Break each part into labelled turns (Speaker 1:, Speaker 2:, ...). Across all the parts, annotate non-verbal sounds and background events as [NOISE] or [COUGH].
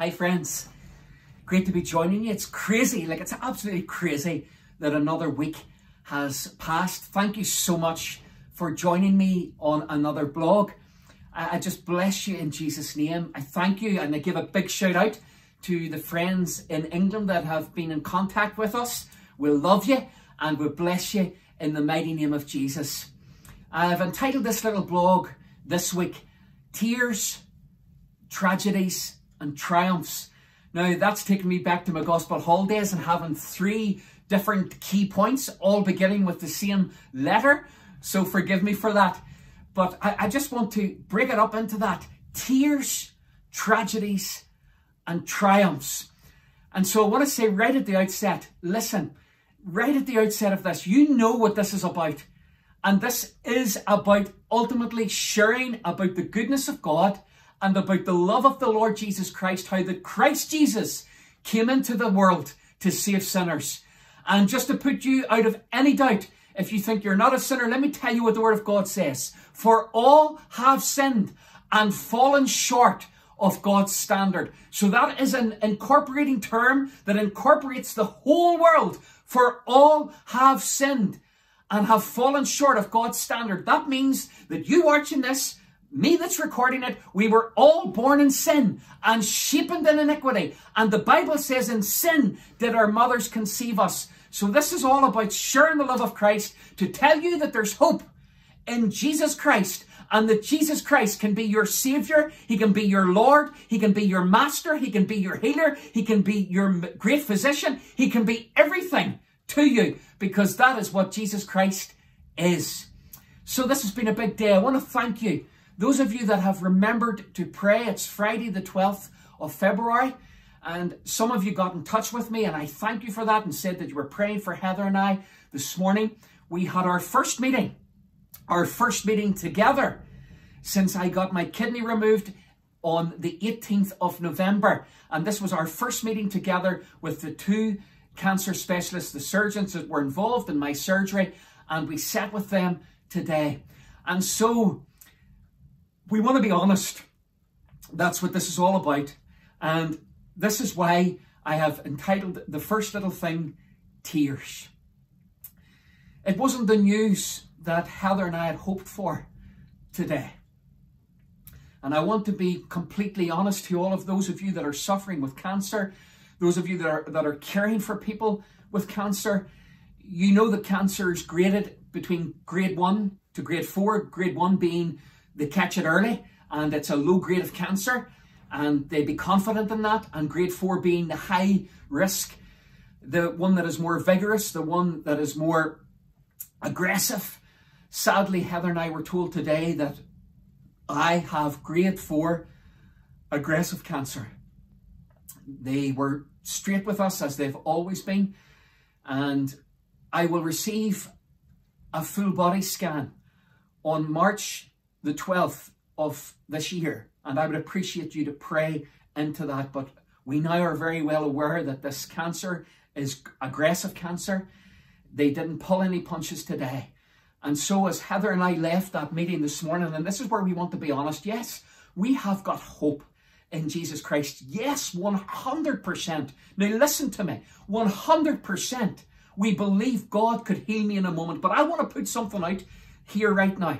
Speaker 1: Hi, friends. Great to be joining you. It's crazy, like it's absolutely crazy that another week has passed. Thank you so much for joining me on another blog. I just bless you in Jesus' name. I thank you and I give a big shout out to the friends in England that have been in contact with us. We'll love you and we'll bless you in the mighty name of Jesus. I've entitled this little blog this week, Tears, Tragedies and Triumphs. Now that's taken me back to my gospel holidays and having three different key points, all beginning with the same letter. So forgive me for that. But I, I just want to break it up into that. Tears, tragedies, and triumphs. And so I want to say right at the outset, listen, right at the outset of this, you know what this is about. And this is about ultimately sharing about the goodness of God and about the love of the Lord Jesus Christ, how that Christ Jesus came into the world to save sinners. And just to put you out of any doubt, if you think you're not a sinner, let me tell you what the Word of God says. For all have sinned and fallen short of God's standard. So that is an incorporating term that incorporates the whole world. For all have sinned and have fallen short of God's standard. That means that you watching this, me that's recording it, we were all born in sin and shapen in iniquity. And the Bible says in sin did our mothers conceive us. So this is all about sharing the love of Christ to tell you that there's hope in Jesus Christ and that Jesus Christ can be your Savior, He can be your Lord, He can be your Master, He can be your healer, He can be your great physician, He can be everything to you because that is what Jesus Christ is. So this has been a big day. I want to thank you. Those of you that have remembered to pray, it's Friday the 12th of February. And some of you got in touch with me and I thank you for that and said that you were praying for Heather and I this morning. We had our first meeting, our first meeting together since I got my kidney removed on the 18th of November. And this was our first meeting together with the two cancer specialists, the surgeons that were involved in my surgery, and we sat with them today. And so we want to be honest. That's what this is all about. And this is why I have entitled the first little thing, Tears. It wasn't the news that Heather and I had hoped for today. And I want to be completely honest to all of those of you that are suffering with cancer those of you that are, that are caring for people with cancer, you know that cancer is graded between grade one to grade four, grade one being they catch it early and it's a low grade of cancer and they be confident in that, and grade four being the high risk, the one that is more vigorous, the one that is more aggressive. Sadly, Heather and I were told today that I have grade four aggressive cancer. They were straight with us as they've always been. And I will receive a full body scan on March the 12th of this year. And I would appreciate you to pray into that. But we now are very well aware that this cancer is aggressive cancer. They didn't pull any punches today. And so as Heather and I left that meeting this morning, and this is where we want to be honest, yes, we have got hope in Jesus Christ. Yes, 100%. Now listen to me. 100% we believe God could heal me in a moment. But I want to put something out here right now.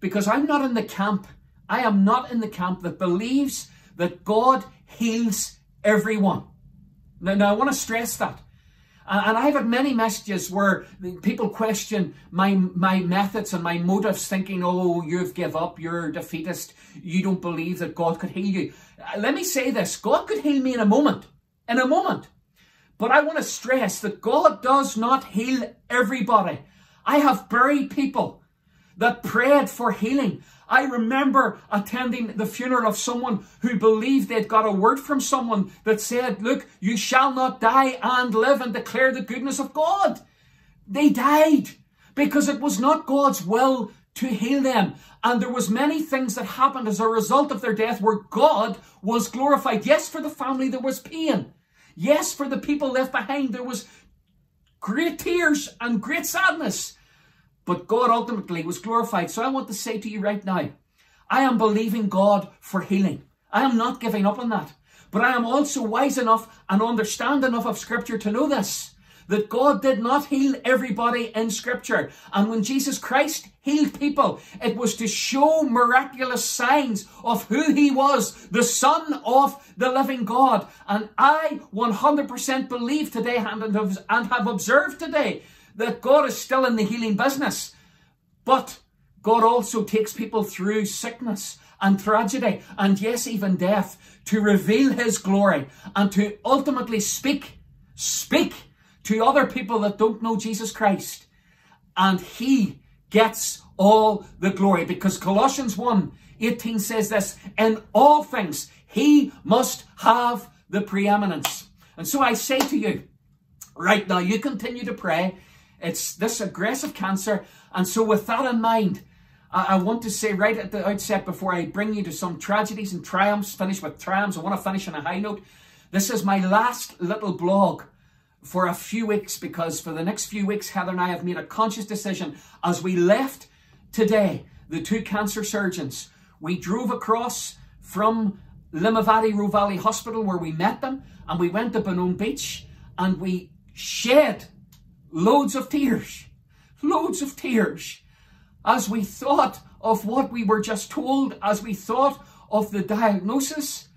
Speaker 1: Because I'm not in the camp. I am not in the camp that believes that God heals everyone. Now, now I want to stress that. And I've had many messages where people question my, my methods and my motives, thinking, oh, you've give up, you're defeatist, you don't believe that God could heal you. Uh, let me say this God could heal me in a moment. In a moment. But I want to stress that God does not heal everybody. I have buried people that prayed for healing. I remember attending the funeral of someone who believed they'd got a word from someone that said, look, you shall not die and live and declare the goodness of God. They died because it was not God's will to heal them. And there was many things that happened as a result of their death where God was glorified. Yes, for the family there was pain. Yes, for the people left behind there was great tears and great sadness. But God ultimately was glorified. So I want to say to you right now, I am believing God for healing. I am not giving up on that. But I am also wise enough and understand enough of Scripture to know this that God did not heal everybody in Scripture. And when Jesus Christ healed people, it was to show miraculous signs of who He was, the Son of the living God. And I 100% believe today and have, observed today that God is still in the healing business. But God also takes people through sickness and tragedy and yes, even death to reveal His glory and to ultimately speak, speak to other people that don't know Jesus Christ. And he gets all the glory because Colossians 1 18 says this in all things he must have the preeminence. And so I say to you, right now, you continue to pray. It's this aggressive cancer. And so, with that in mind, I want to say right at the outset before I bring you to some tragedies and triumphs, finish with triumphs, I want to finish on a high note. This is my last little blog for a few weeks because for the next few weeks, Heather and I have made a conscious decision as we left today, the two cancer surgeons, we drove across from Limavady Roe Valley Hospital where we met them and we went to Benone Beach and we shed loads of tears, loads of tears as we thought of what we were just told, as we thought of the diagnosis.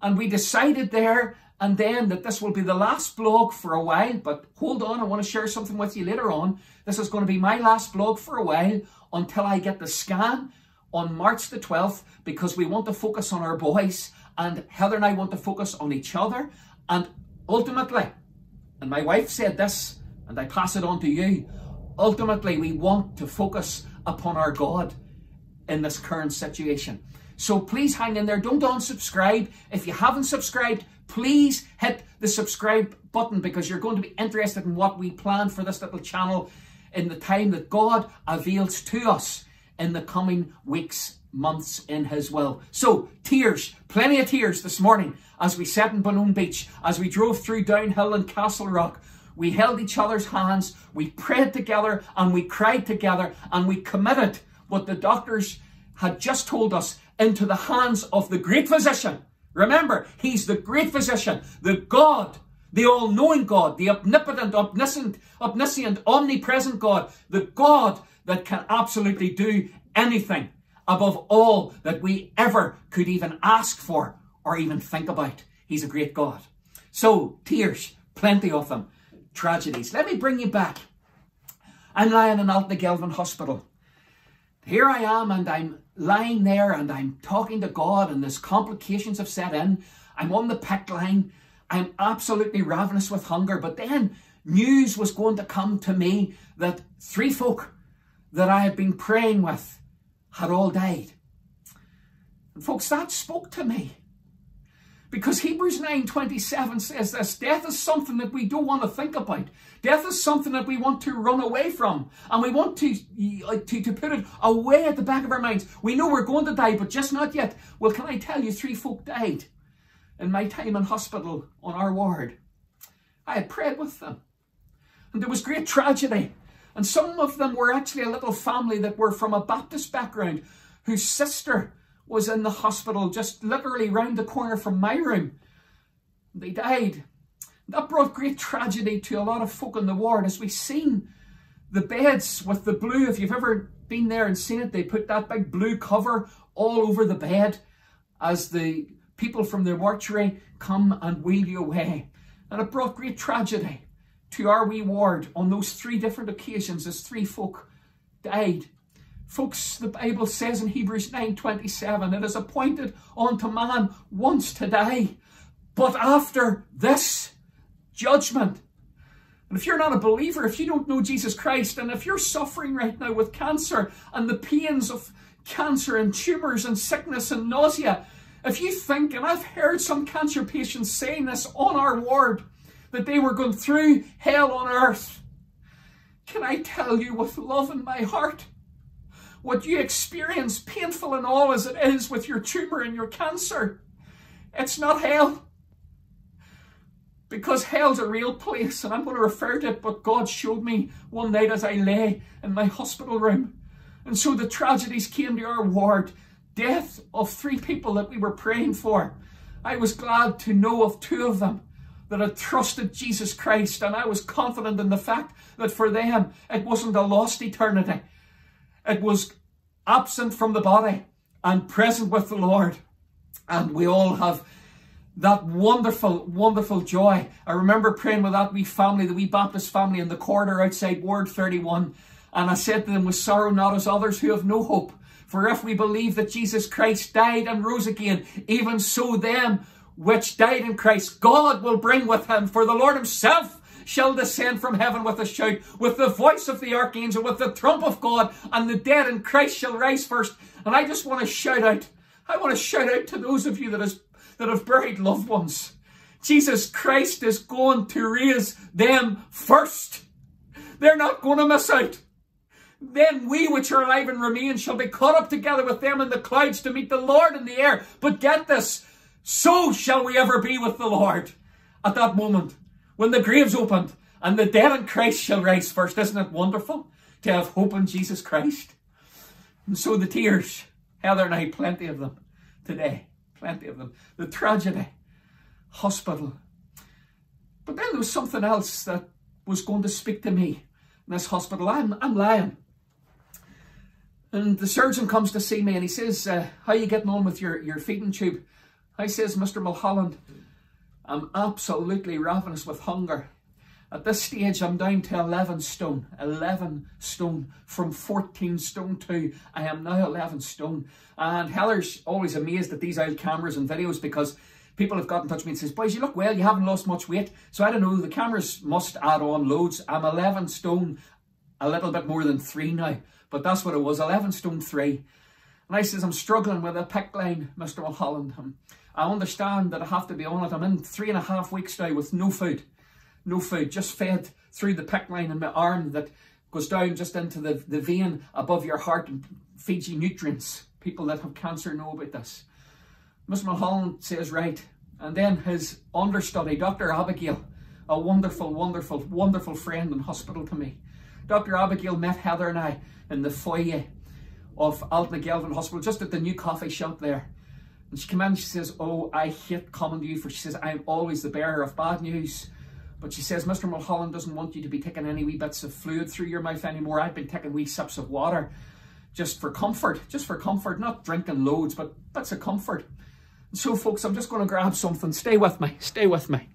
Speaker 1: And we decided there and then that this will be the last blog for a while. But hold on, I want to share something with you later on. This is going to be my last blog for a while until I get the scan on March the 12th because we want to focus on our boys and Heather and I want to focus on each other. And ultimately, and my wife said this, and I pass it on to you, ultimately we want to focus upon our God in this current situation. So please hang in there. Don't unsubscribe. If you haven't subscribed, please hit the subscribe button because you're going to be interested in what we plan for this little channel in the time that God avails to us in the coming weeks, months in His will. So, tears, plenty of tears this morning as we sat in Benone Beach, as we drove through downhill in Castlerock. We held each other's hands, we prayed together, and we cried together, and we committed what the doctors had just told us into the hands of the great physician Remember, he's the great physician, the God, the all-knowing God, the omnipotent, omniscient, omniscient, omnipresent God, the God that can absolutely do anything above all that we ever could even ask for or even think about. He's a great God. So, tears, plenty of them. Tragedies. Let me bring you back. I'm lying in Altnagelvin Hospital. Here I am and I'm lying there and I'm talking to God and there's complications have set in. I'm on the PICC line. I'm absolutely ravenous with hunger. But then news was going to come to me that three folk that I had been praying with had all died. And folks, that spoke to me. Because Hebrews 9.27 says this, death is something that we don't want to think about. Death is something that we want to run away from. And we want to, to, to put it away at the back of our minds. We know we're going to die, but just not yet. Well, can I tell you, three folk died in my time in hospital on our ward. I had prayed with them. And there was great tragedy. And some of them were actually a little family that were from a Baptist background whose sister was in the hospital just literally round the corner from my room. They died. That brought great tragedy to a lot of folk in the ward as we've seen the beds with the blue. If you've ever been there and seen it, they put that big blue cover all over the bed as the people from the mortuary come and wheel you away. And it brought great tragedy to our wee ward on those three different occasions as three folk died Folks, the Bible says in Hebrews 9.27, it is appointed unto man once to die, but after this judgment. And if you're not a believer, if you don't know Jesus Christ, and if you're suffering right now with cancer and the pains of cancer and tumours and sickness and nausea, if you think, and I've heard some cancer patients saying this on our ward, that they were going through hell on earth, can I tell you with love in my heart, what you experience, painful and all as it is with your tumor and your cancer, it's not hell. Because hell's a real place, and I'm going to refer to it, but God showed me one night as I lay in my hospital room. And so the tragedies came to our ward. Death of three people that we were praying for. I was glad to know of two of them that had trusted Jesus Christ, and I was confident in the fact that for them it wasn't a lost eternity. It was absent from the body and present with the Lord. And we all have that wonderful, wonderful joy. I remember praying with that wee family, the wee Baptist family in the corridor outside Ward 31. And I said to them, with sorrow not as others who have no hope. For if we believe that Jesus Christ died and rose again, even so them which died in Christ, God will bring with him. For the Lord himself shall descend from heaven with a shout, with the voice of the archangel, with the trump of God, and the dead in Christ shall rise first. And I just want to shout out, I want to shout out to those of you that, is, that have buried loved ones. Jesus Christ is going to raise them first. They're not going to miss out. Then we which are alive and remain shall be caught up together with them in the clouds to meet the Lord in the air. But get this, so shall we ever be with the Lord at that moment when the graves opened and the dead in Christ shall rise first. Isn't it wonderful to have hope in Jesus Christ? And so the tears, Heather and I, plenty of them today, plenty of them. The tragedy, hospital. But then there was something else that was going to speak to me in this hospital. I'm, I'm lying. And the surgeon comes to see me and he says, uh, how are you getting on with your, your feeding tube? I says, Mr. Mulholland, I'm absolutely ravenous with hunger. At this stage, I'm down to 11 stone. 11 stone from 14 stone to I am now 11 stone. And Heather's always amazed at these old cameras and videos because people have got in touch with me and says, boys, you look well, you haven't lost much weight. So I don't know, the cameras must add on loads. I'm 11 stone, a little bit more than three now. But that's what it was, 11 stone three. And I says, I'm struggling with a PICC line, Mr. Mulholland. Um, I understand that I have to be on it. I'm in three and a half weeks now with no food. No food, just fed through the PICC line in my arm that goes down just into the, the vein above your heart and feeds you nutrients. People that have cancer know about this. Mr. Mulholland says, right. And then his understudy, Dr. Abigail, a wonderful, wonderful, wonderful friend in hospital to me. Dr. Abigail met Heather and I in the foyer of Altnagelvin Hospital, just at the new coffee shop there. And she came in and she says, oh, I hate coming to you for, she says, I'm always the bearer of bad news. But she says, Mr. Mulholland doesn't want you to be taking any wee bits of fluid through your mouth anymore. I've been taking wee sips of water just for comfort, just for comfort, not drinking loads, but that's a comfort. And so folks, I'm just going to grab something. Stay with me, stay with me.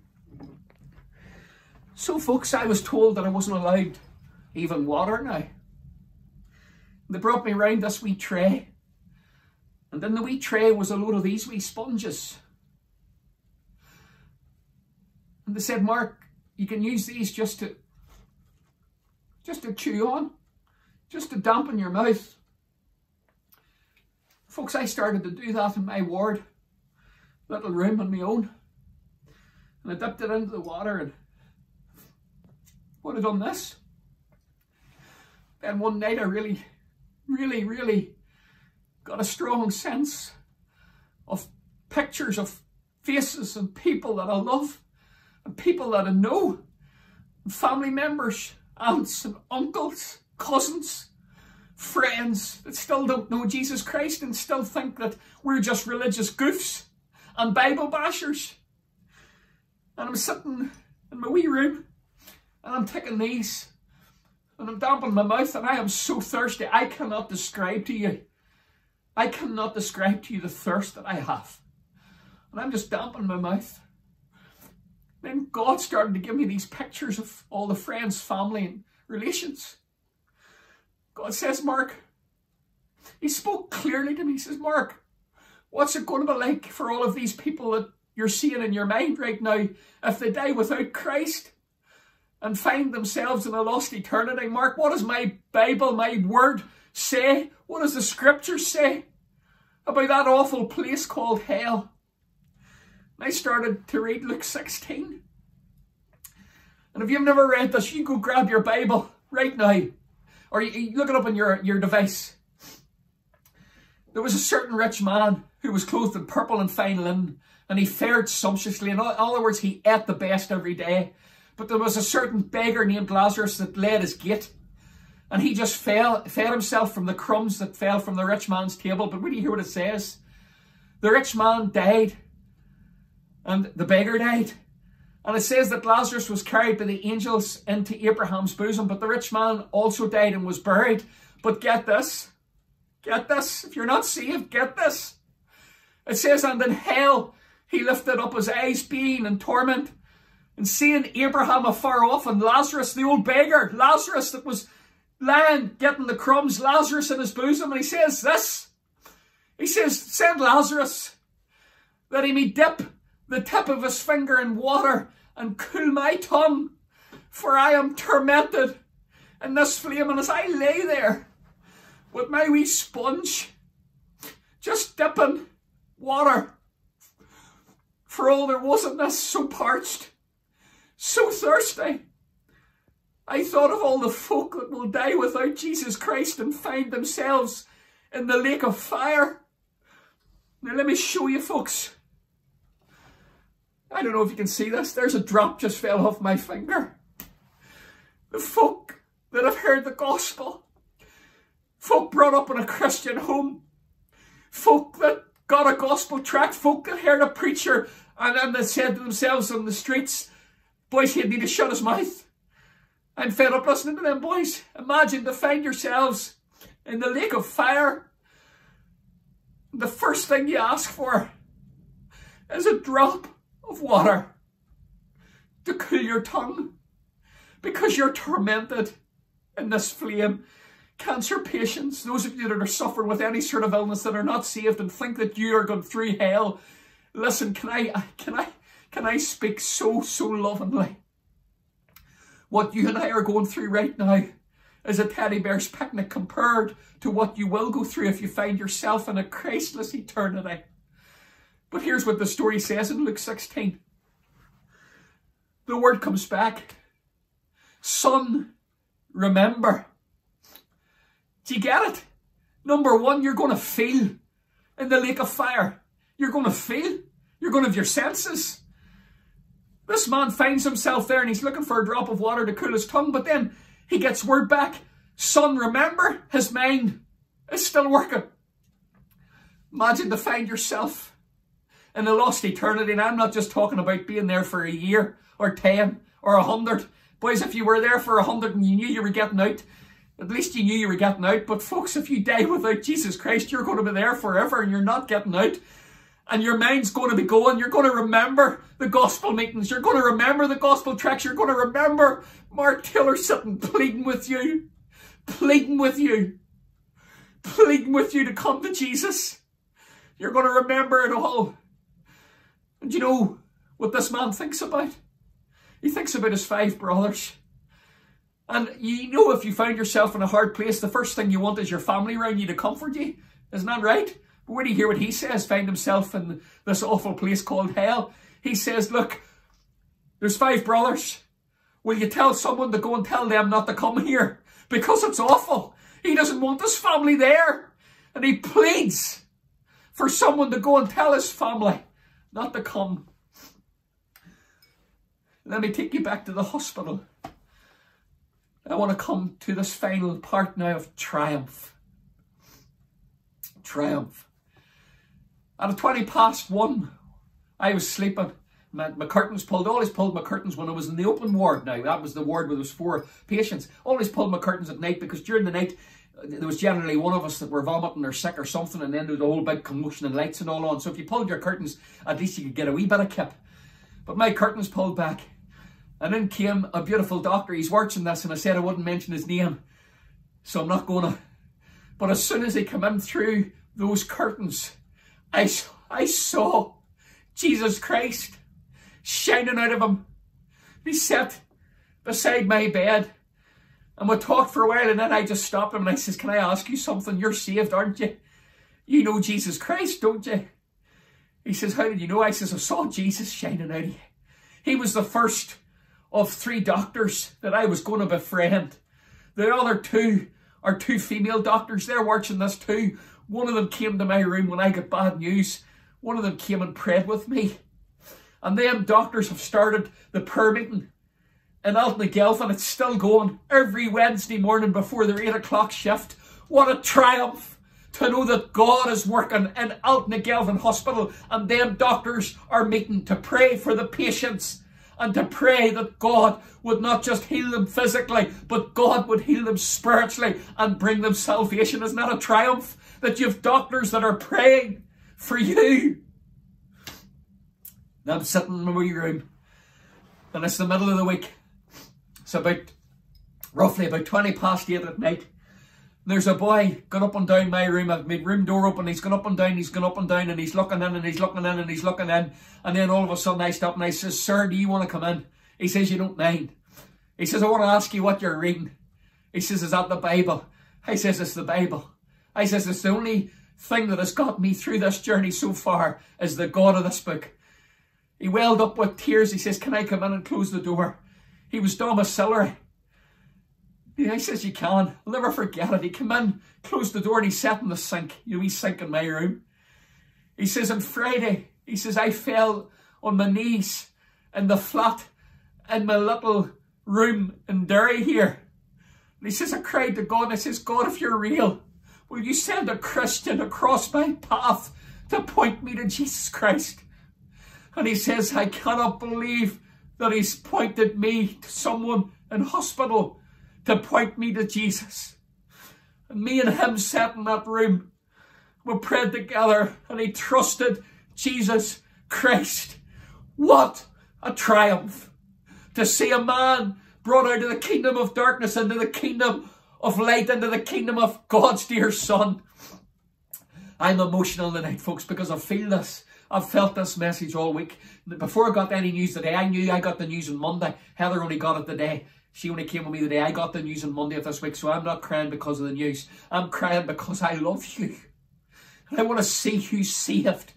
Speaker 1: So folks, I was told that I wasn't allowed even water now. They brought me round this wee tray and then the wee tray was a load of these wee sponges. And they said, Mark, you can use these just to, just to chew on, just to dampen your mouth. Folks, I started to do that in my ward, little room on my own. And I dipped it into the water and would have done this. Then one night I really, really, really got a strong sense of pictures of faces and people that I love and people that I know, and family members, aunts and uncles, cousins, friends that still don't know Jesus Christ and still think that we're just religious goofs and Bible bashers. And I'm sitting in my wee room and I'm taking these and I'm damping my mouth and I am so thirsty I cannot describe to you I cannot describe to you the thirst that I have. And I'm just damping my mouth. Then God started to give me these pictures of all the friends, family, and relations. God says, Mark, He spoke clearly to me. He says, Mark, what's it going to be like for all of these people that you're seeing in your mind right now if they die without Christ and find themselves in a lost eternity? Mark, what does my Bible, my word say? What does the scripture say about that awful place called hell? And I started to read Luke 16. And if you've never read this, you go grab your Bible right now. Or you, look it up on your, your device. There was a certain rich man who was clothed in purple and fine linen, and he fared sumptuously. In other words, he ate the best every day. But there was a certain beggar named Lazarus that led his gate. And he just fell, fed himself from the crumbs that fell from the rich man's table. But when you hear what it says? The rich man died And the beggar died. And it says that Lazarus was carried by the angels into Abraham's bosom, but the rich man also died and was buried. But get this, get this, if you're not saved, get this. It says, and in hell he lifted up his eyes, being in torment, and seeing Abraham afar off, and Lazarus, the old beggar, Lazarus that was lying, getting the crumbs, Lazarus in his bosom, and he says this. He says, send Lazarus, that he may dip the tip of his finger in water and cool my tongue, for I am tormented in this flame. And as I lay there with my wee sponge, just dipping water, for all there was in this, so parched, so thirsty, I thought of all the folk that will die without Jesus Christ and find themselves in the lake of fire. Now let me show you folks I don't know if you can see this. There's a drop just fell off my finger. The folk that have heard the gospel. Folk brought up in a Christian home. Folk that got a gospel tract. Folk that heard a preacher and then they said to themselves on the streets, boys, he need to shut his mouth. I'm fed up listening to them boys. Imagine to find yourselves in the lake of fire. The first thing you ask for is a drop of water to cool your tongue because you're tormented in this flame. Cancer patients, those of you that are suffering with any sort of illness that are not saved and think that you are going through hell, listen, can I, can I, can I speak so, so lovingly? What you and I are going through right now is a teddy bear's picnic compared to what you will go through if you find yourself in a Christless eternity. But here's what the story says in Luke 16. The word comes back. Son, remember. Do you get it? Number one, you're going to feel in the lake of fire. You're going to feel. You're going to have your senses. This man finds himself there and he's looking for a drop of water to cool his tongue, but then he gets word back. Son, remember, his mind is still working. Imagine to find yourself in a lost eternity. And I'm not just talking about being there for a year or 10 or a 100. Boys, if you were there for a 100 and you knew you were getting out, at least you knew you were getting out. But folks, if you die without Jesus Christ, you're going to be there forever and you're not getting out. And your mind's going to be going. You're going to remember the gospel meetings. You're going to remember the gospel tracts. You're going to remember Mark Taylor sitting pleading with you. Pleading with you. Pleading with you to come to Jesus. You're going to remember it all. And you know what this man thinks about? He thinks about his five brothers. And you know if you find yourself in a hard place, the first thing you want is your family around you to comfort you. Isn't that right? But when you hear what he says, find himself in this awful place called hell, he says, look, there's five brothers. Will you tell someone to go and tell them not to come here? Because it's awful. He doesn't want his family there. And he pleads for someone to go and tell his family not to come. Let me take you back to the hospital. I want to come to this final part now of triumph. Triumph. At a 20 past one, I was sleeping. My, my, curtains pulled. Always pulled my curtains when I was in the open ward now. That was the ward where there was four patients. Always pulled my curtains at night because during the night uh, there was generally one of us that were vomiting or sick or something, and then there was a whole big commotion and lights and all on. So if you pulled your curtains, at least you could get a wee bit of kip. But my curtains pulled back, and in came a beautiful doctor. He's watching this, and I said I wouldn't mention his name, so I'm not gonna. But as soon as he came in through those curtains, I I saw Jesus Christ shining out of him. He sat beside my bed and we talked for a while and then I just stopped him and I says, can I ask you something? You're saved, aren't you? You know Jesus Christ, don't you? He says, how did you know? I says, I saw Jesus shining out of you. He was the first of three doctors that I was going to befriend. The other two are two female doctors. They're watching this too. One of them came to my room when I got bad news. One of them came and prayed with me. And them doctors have started the prayer meeting in Altnagelvin and it's still going every Wednesday morning before their 8 o'clock shift. What a triumph to know that God is working in Altnagelvin Hospital and them doctors are meeting to pray for the patients and to pray that God would not just heal them physically, but God would heal them spiritually and bring them salvation. Isn't that a triumph? That you have doctors that are praying for you. And I'm sitting in my wee room and it's the middle of the week. It's about roughly about 20 past 8 at night. There's a boy going up and down my room. I've made room door open. He's gone up and down. He's gone up and down, and he's looking in, and he's looking in, and he's looking in. And then all of a sudden, I stop and I says, "Sir, do you want to come in?" He says, "You don't mind." He says, "I want to ask you what you're reading." He says, "Is that the Bible?" I says, "It's the Bible." I says, "It's the only thing that has got me through this journey so far is the God of this book." He welled up with tears. He says, "Can I come in and close the door?" He was domiciliary. He says you can. I'll never forget it. He came in, closed the door, and he sat in the sink. You know, he's sink in my room. He says on Friday, he says, I fell on my knees in the flat in my little room in Derry here. And he says, I cried to God, and I says, God, if you're real, will you send a Christian across my path to point me to Jesus Christ? And he says, I cannot believe that he's pointed me to someone in hospital to point me to Jesus. And me and him sat in that room. We prayed together and he trusted Jesus Christ. What a triumph to see a man brought out of the kingdom of darkness into the kingdom of light, into the kingdom of God's dear Son. I'm emotional tonight, folks, because I feel this. I've felt this message all week. Before I got any news today, I knew I got the news on Monday. Heather only got it today. She only came with me today. I got the news on Monday of this week, so I'm not crying because of the news. I'm crying because I love you. And I want to see you saved.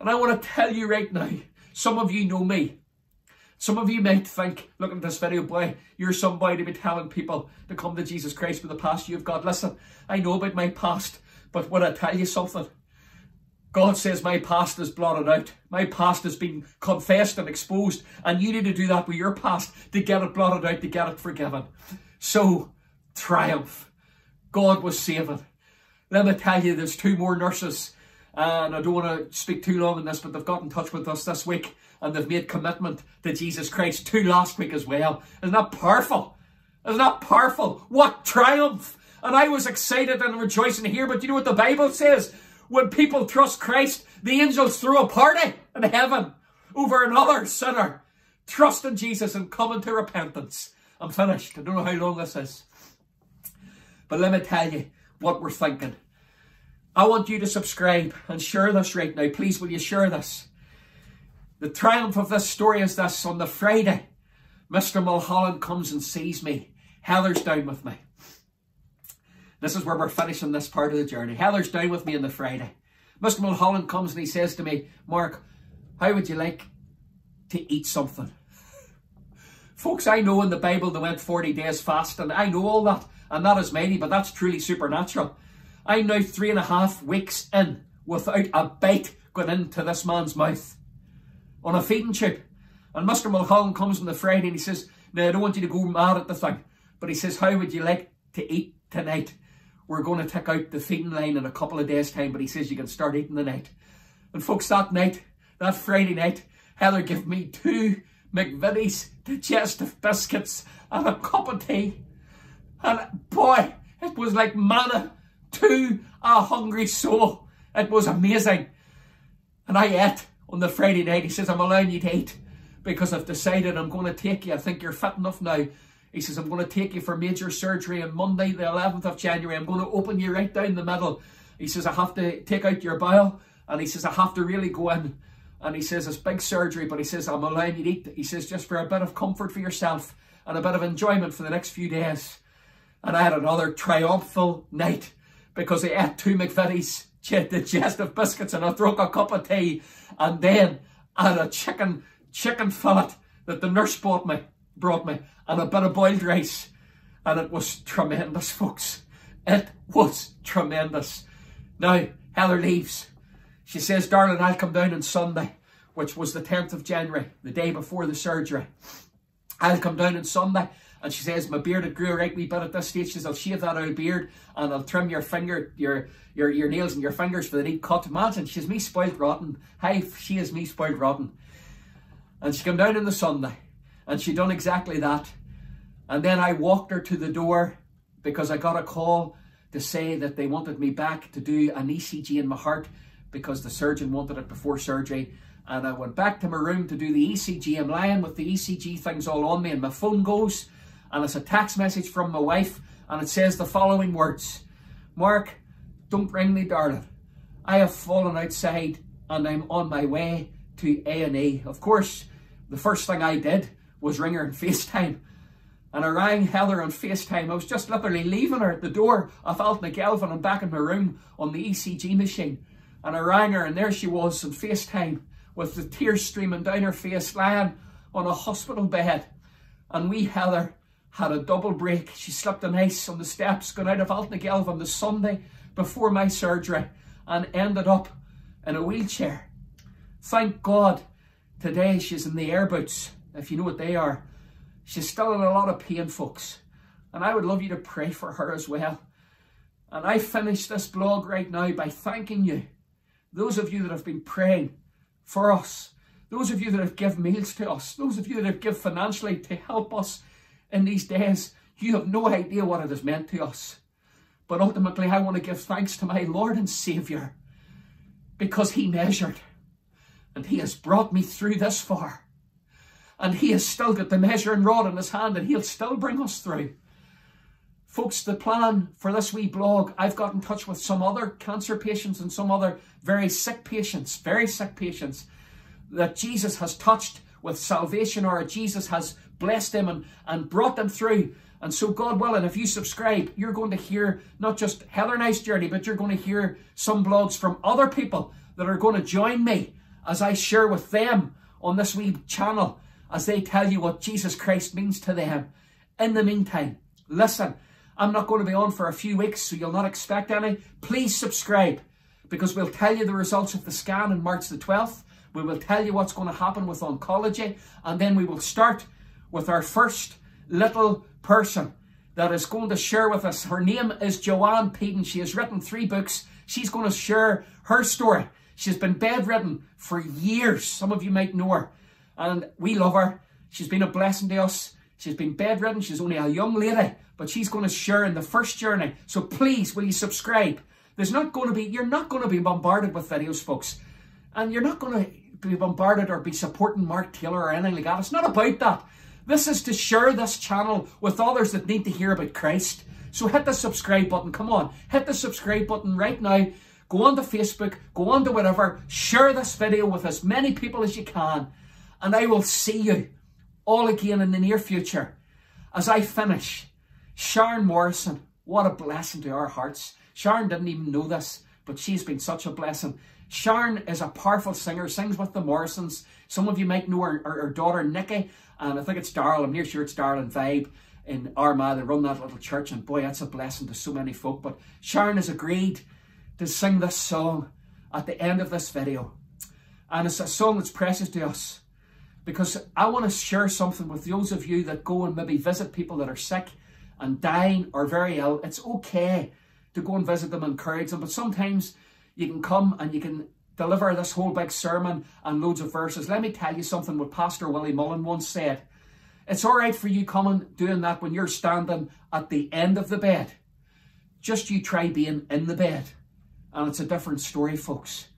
Speaker 1: And I want to tell you right now, some of you know me. Some of you might think, looking at this video, boy, you're somebody to be telling people to come to Jesus Christ with the past you've got. Listen, I know about my past, but when I tell you something, God says my past is blotted out. My past has been confessed and exposed. And you need to do that with your past to get it blotted out, to get it forgiven. So, triumph. God was saving. Let me tell you, there's two more nurses. And I don't want to speak too long on this, but they've got in touch with us this week. And they've made commitment to Jesus Christ. Two last week as well. Isn't that powerful? Isn't that powerful? What triumph! And I was excited and rejoicing here, but you know what the Bible says? when people trust Christ, the angels throw a party in heaven over another sinner trusting Jesus and coming to repentance. I'm finished. I don't know how long this is. But let me tell you what we're thinking. I want you to subscribe and share this right now. Please, will you share this? The triumph of this story is this. On the Friday, Mr. Mulholland comes and sees me. Heather's down with me. This is where we're finishing this part of the journey. Heather's down with me on the Friday. Mr. Mulholland comes and he says to me, Mark, how would you like to eat something? Folks, I know in the Bible they went 40 days fast, and I know all that, and that is mighty, but that's truly supernatural. I'm now three and a half weeks in without a bite going into this man's mouth on a feeding tube. And Mr. Mulholland comes on the Friday and he says, Now, I don't want you to go mad at the thing, but he says, How would you like to eat tonight? we're going to take out the feeding line in a couple of days' time, but he says you can start eating tonight. And folks, that night, that Friday night, Heather gave me two McVitie's digestive biscuits and a cup of tea. And boy, it was like manna to a hungry soul. It was amazing. And I ate on the Friday night. He says, I'm allowing you to eat because I've decided I'm going to take you. I think you're fit enough now he says, I'm going to take you for major surgery on Monday, the 11th of January. I'm going to open you right down the middle. He says, I have to take out your bile. And he says, I have to really go in. And he says, it's big surgery, but he says, I'm allowing you to eat. He says, just for a bit of comfort for yourself and a bit of enjoyment for the next few days. And I had another triumphal night because I ate two McVitie's digestive biscuits and I drank a cup of tea. And then I had a chicken, chicken fillet that the nurse bought me brought me and a bit of boiled rice. And it was tremendous, folks. It was tremendous. Now, Heather leaves. She says, darling, I'll come down on Sunday, which was the 10th of January, the day before the surgery. I'll come down on Sunday And she says, my beard had grew a right wee bit at this stage. She says, I'll shave that old beard and I'll trim your finger, your your your nails and your fingers for the neat cut. Imagine, she's me spoiled rotten. Hi, she is me spoiled rotten. And she came down on the Sunday and she done exactly that. And then I walked her to the door because I got a call to say that they wanted me back to do an ECG in my heart because the surgeon wanted it before surgery. And I went back to my room to do the ECG. I'm lying with the ECG things all on me and my phone goes and it's a text message from my wife and it says the following words. Mark, don't ring me, darling. I have fallen outside and I'm on my way to A&E. Of course, the first thing I did was ring her on [LAUGHS] FaceTime. And I rang Heather on FaceTime. I was just literally leaving her at the door of Altnagelvin and back in my room on the ECG machine. And I rang her and there she was on FaceTime with the tears streaming down her face, lying on a hospital bed. And we Heather had a double break. She slipped on ice on the steps, going out of Altnagelvin on the Sunday before my surgery and ended up in a wheelchair. Thank God today she's in the air boots, if you know what they are. She's still in a lot of pain, folks. And I would love you to pray for her as well. And I finish this blog right now by thanking you, those of you that have been praying for us, those of you that have given meals to us, those of you that have given financially to help us in these days. You have no idea what it has meant to us. But ultimately, I want to give thanks to my Lord and Saviour because He measured and He has brought me through this far. And He has still got the measuring rod in His hand and He'll still bring us through. Folks, the plan for this wee blog, I've got in touch with some other cancer patients and some other very sick patients, very sick patients that Jesus has touched with salvation or Jesus has blessed them and, and brought them through. And so, God willing, if you subscribe, you're going to hear not just Heather Nice journey, but you're going to hear some blogs from other people that are going to join me as I share with them on this wee channel as they tell you what Jesus Christ means to them. In the meantime, listen, I'm not going to be on for a few weeks, so you'll not expect any. Please subscribe because we'll tell you the results of the scan on March the 12th. We will tell you what's going to happen with oncology, and then we will start with our first little person that is going to share with us. Her name is Joanne Peden. She has written three books. She's going to share her story. She's been bedridden for years. Some of you might know her. And we love her. She's been a blessing to us. She's been bedridden. She's only a young lady, but she's going to share in the first journey. So please, will you subscribe? There's not going to be, you're not going to be bombarded with videos, folks. And you're not going to be bombarded or be supporting Mark Taylor or anything like that. It's not about that. This is to share this channel with others that need to hear about Christ. So hit the subscribe button. Come on, hit the subscribe button right now. Go on to Facebook, go on to whatever. Share this video with as many people as you can. And I will see you all again in the near future. As I finish, Sharon Morrison, what a blessing to our hearts. Sharon didn't even know this, but she's been such a blessing. Sharon is a powerful singer, sings with the Morrisons. Some of you might know her, her, her daughter Nikki, Um, and I think it's Daryl, I'm near sure it's Daryl and Vibe in Armagh. They run that little church, and boy, that's a blessing to so many folk. But Sharon has agreed to sing this song at the end of this video. And it's a song that's precious to us because I want to share something with those of you that go and maybe visit people that are sick and dying or very ill. It's okay to go and visit them and encourage them, but sometimes you can come and you can deliver this whole big sermon and loads of verses. Let me tell you something what Pastor Willie Mullan once said. It's all right for you coming doing that when you're standing at the end of the bed. Just you try being in the bed. And it's a different story, folks.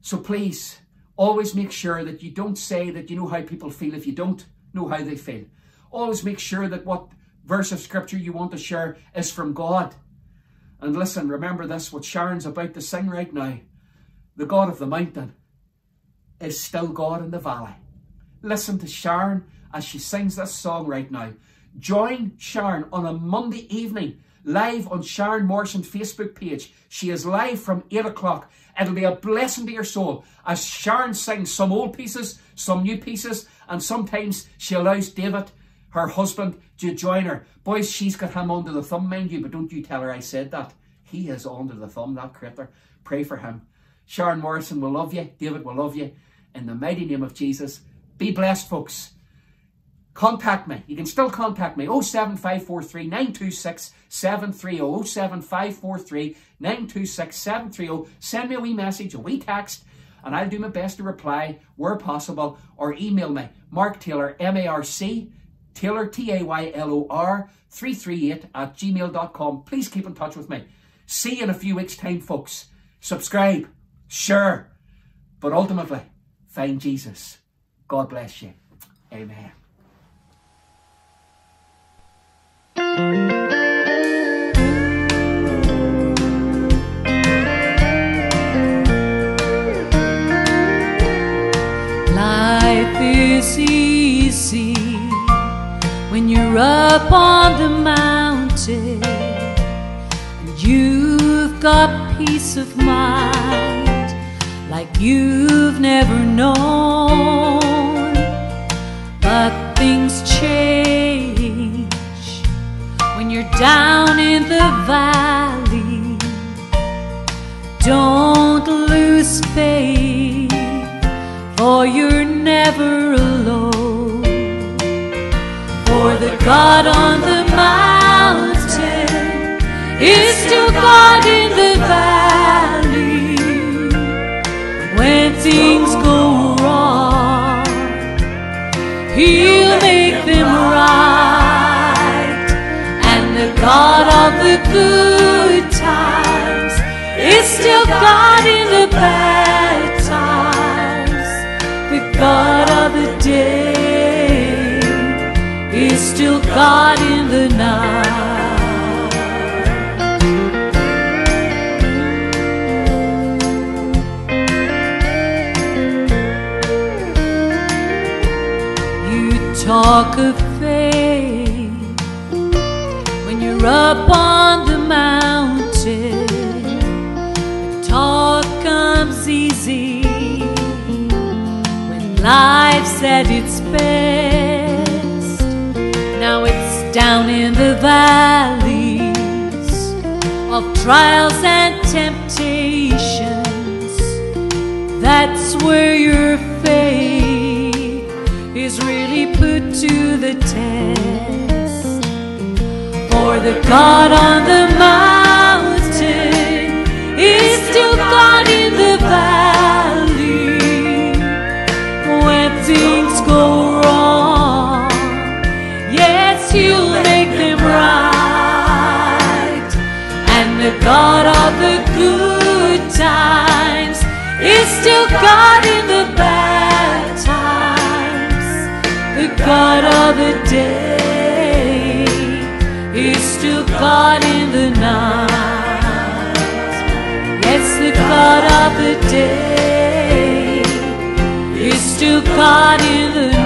Speaker 1: So please, always make sure that you don't say that you know how people feel if you don't know how they feel. Always make sure that what verse of scripture you want to share is from God. And listen, remember this, what Sharon's about to sing right now the God of the mountain, is still God in the valley. Listen to Sharon as she sings this song right now. Join Sharon on a Monday evening live on Sharon Morrison's Facebook page. She is live from 8 o'clock. It'll be a blessing to your soul as Sharon sings some old pieces, some new pieces, and sometimes she allows David, her husband, to join her. Boys, she's got him under the thumb, mind you, but don't you tell her I said that. He is under the thumb, that critter. Pray for him. Sharon Morrison will love you. David will love you. In the mighty name of Jesus, be blessed, folks. contact me. You can still contact me 07543 926 730. 07543 926 730. Send me a wee message, a wee text, and I'll do my best to reply where possible or email me. Mark Taylor, M A R C, Taylor, T A Y L O R, 338 at gmail.com. Please keep in touch with me. See you in a few weeks' time, folks. Subscribe, share, but ultimately, find Jesus. God bless you. Amen.
Speaker 2: Life is easy when you're up on the mountain and you've got peace of mind like you've never known. But things change when you're down in the valley. Don't lose faith, for you're never alone. For the God on the mountain is still God in the valley. Bad times. The God of the day is still God in the night. You talk of faith when you're up on the mountain. Life's at its best. Now it's down in the valleys of trials and temptations. That's where your faith is really put to the test. For the God on the mountain is still God in the valley. Things go wrong, yes, He'll make them right. And the God of the good times is still God in the bad times. The God of the day is still God in the night. Yes, the God of the day to God in the